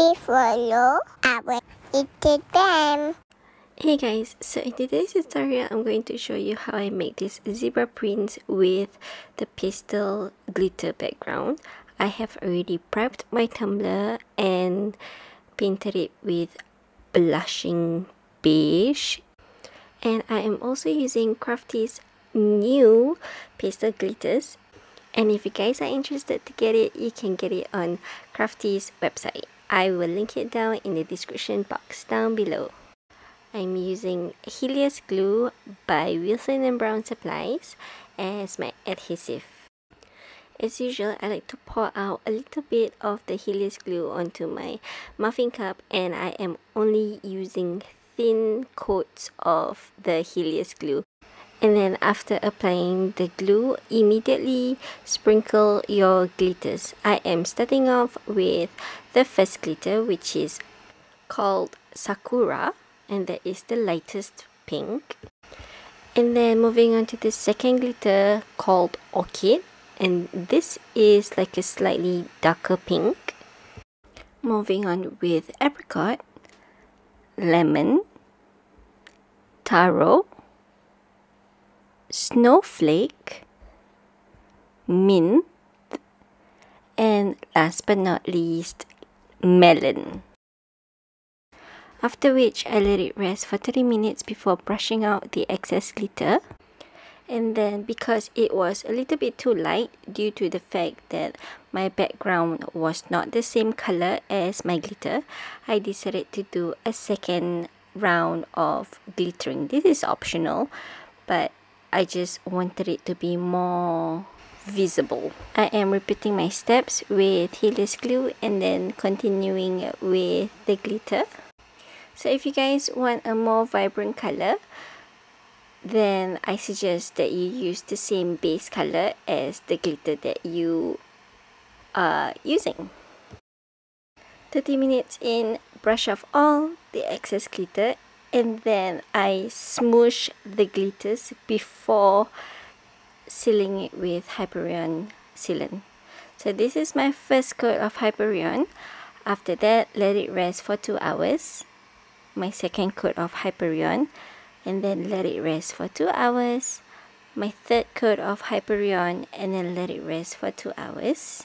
they follow, I will eat them. Hey guys, so in today's tutorial, I'm going to show you how I make this zebra print with the pastel glitter background. I have already prepped my tumbler and painted it with blushing beige. And I am also using Krufti's new pastel glitters. And if you guys are interested to get it, you can get it on Krufti's website. I will link it down in the description box down below. I'm using Helios glue by Wilson and Brown Supplies as my adhesive. As usual, I like to pour out a little bit of the Helios glue onto my muffin cup and I am only using thin coats of the Helios glue. And then after applying the glue, immediately sprinkle your glitters. I am starting off with the first glitter which is called Sakura and that is the lightest pink and then moving on to the second glitter called orchid and this is like a slightly darker pink moving on with apricot lemon taro snowflake mint and last but not least melon after which I let it rest for 30 minutes before brushing out the excess glitter. And then because it was a little bit too light due to the fact that my background was not the same color as my glitter, I decided to do a second round of glittering. This is optional, but I just wanted it to be more visible. I am repeating my steps with Helios glue and then continuing with the glitter. So if you guys want a more vibrant color, then I suggest that you use the same base color as the glitter that you are using. 30 minutes in, brush off all the excess glitter and then I smoosh the glitters before sealing it with Hyperion sealant. So this is my first coat of Hyperion. After that, let it rest for 2 hours my second coat of Hyperion and then let it rest for 2 hours my third coat of Hyperion and then let it rest for 2 hours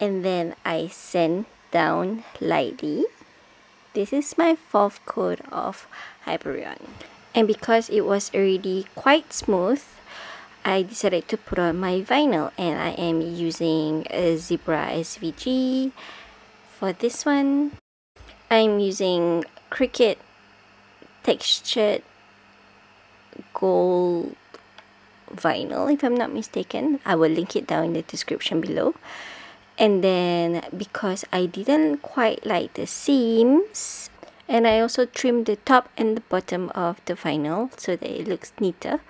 and then I sand down lightly this is my fourth coat of Hyperion. And because it was already quite smooth I decided to put on my vinyl. And I am using a Zebra SVG for this one. I'm using Cricut textured gold vinyl if I'm not mistaken. I will link it down in the description below and then because I didn't quite like the seams and I also trimmed the top and the bottom of the vinyl so that it looks neater.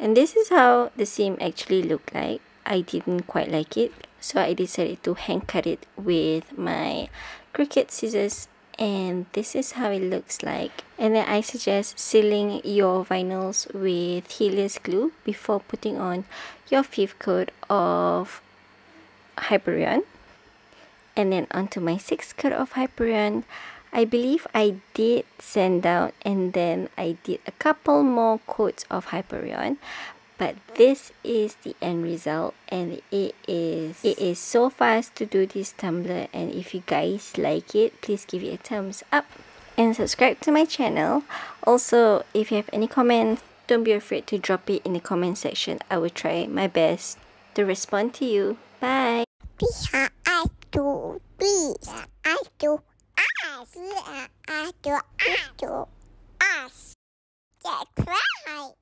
And this is how the seam actually looked like. I didn't quite like it so I decided to hand cut it with my Cricut scissors and this is how it looks like. And then I suggest sealing your vinyls with Helios glue before putting on your fifth coat of Hyperion and then onto my sixth coat of Hyperion I believe I did sand down and then I did a couple more coats of Hyperion but this is the end result and it is it is so fast to do this tumbler and if you guys like it please give it a thumbs up and subscribe to my channel. Also if you have any comments don't be afraid to drop it in the comment section. I will try my best to respond to you bye. I do please I do us I do I do us. That's right